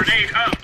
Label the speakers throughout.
Speaker 1: Grenade out.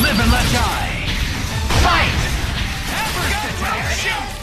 Speaker 2: Live and let die. Fight! Shoot!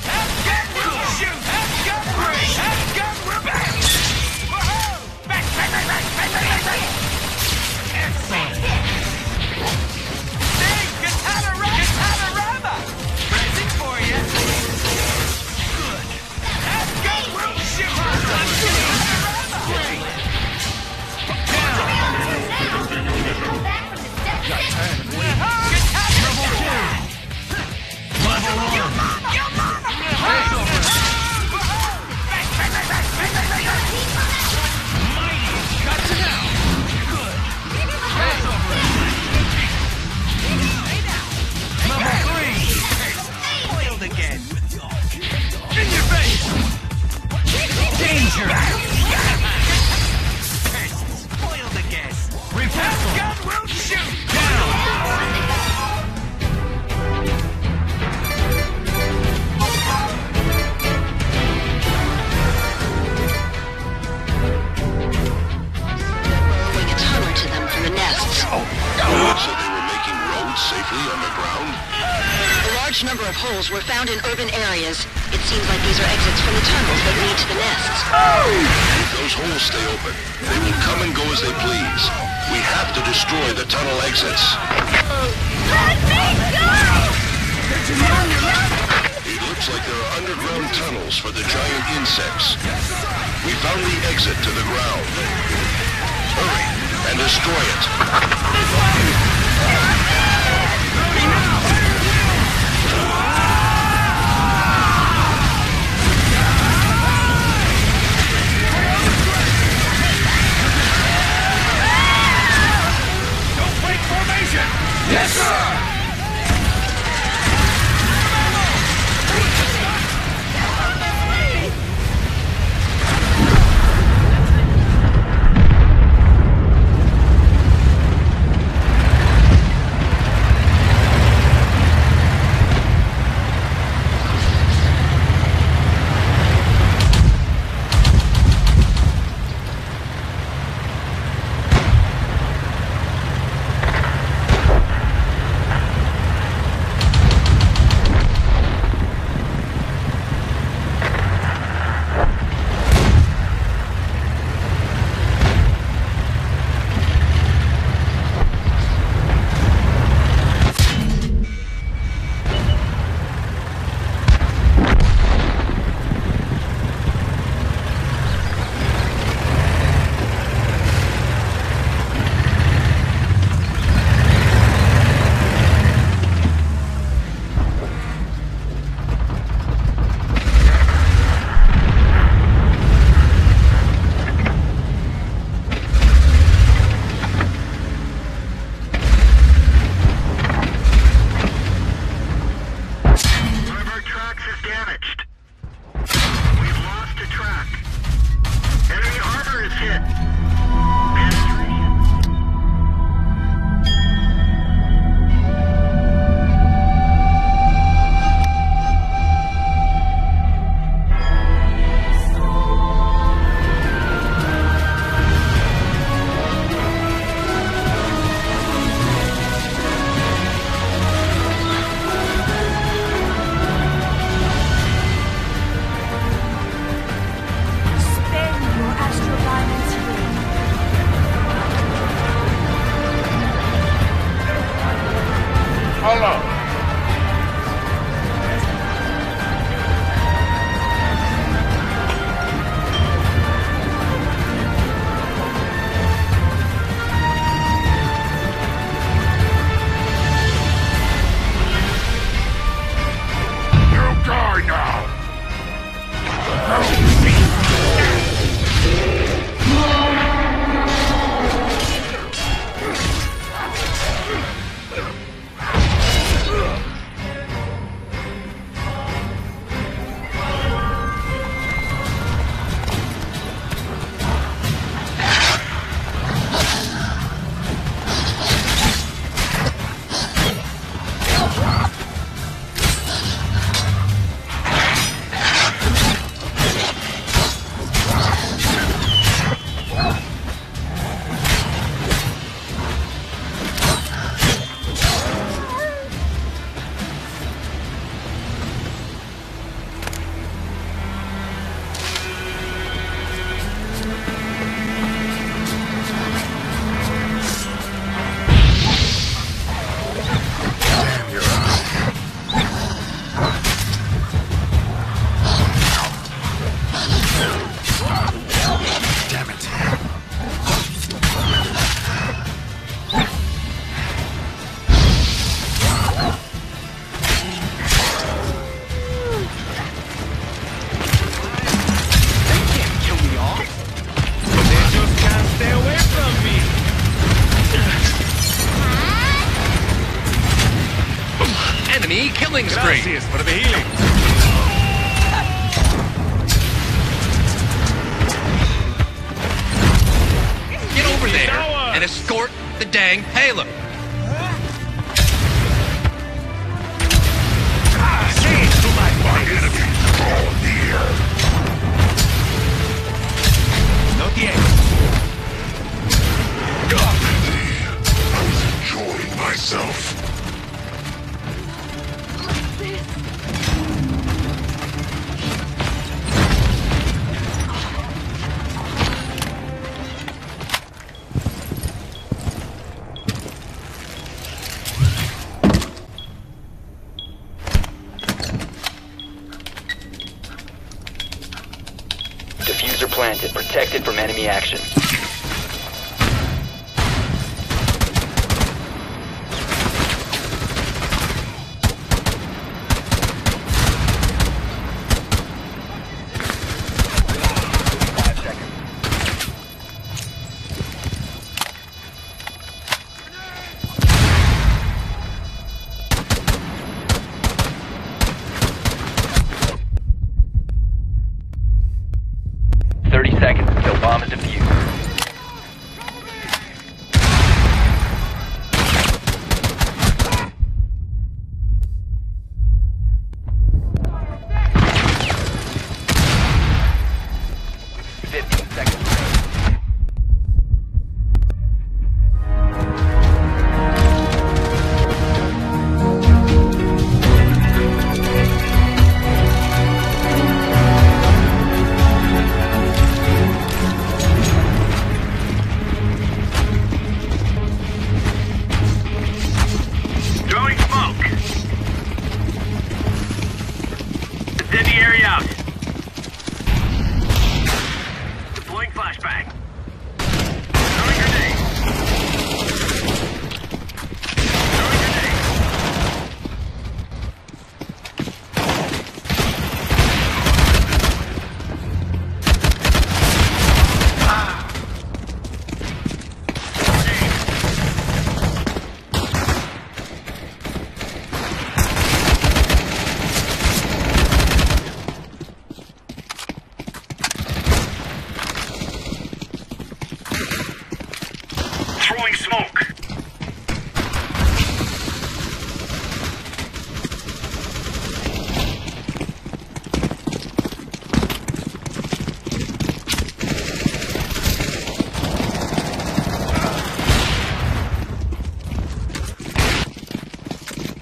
Speaker 3: Holes were found in urban areas. It seems like these are exits from the tunnels that lead to the nests.
Speaker 4: If those holes stay open, they will come and go as they please. We have to destroy the tunnel exits. Let me go! It looks like there are underground tunnels for the giant insects. We found the exit to the ground. Hurry and destroy it.
Speaker 1: Healing spree.
Speaker 2: Gracias for the healing.
Speaker 1: Get over there and escort the dang Halo.
Speaker 5: Planted, protected from enemy action.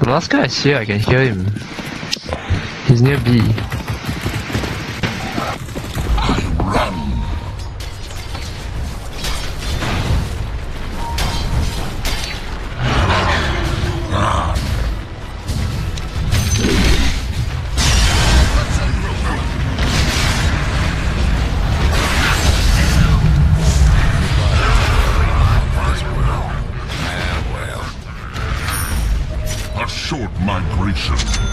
Speaker 6: The last guy is here, I can hear him. He's near B.
Speaker 7: migration.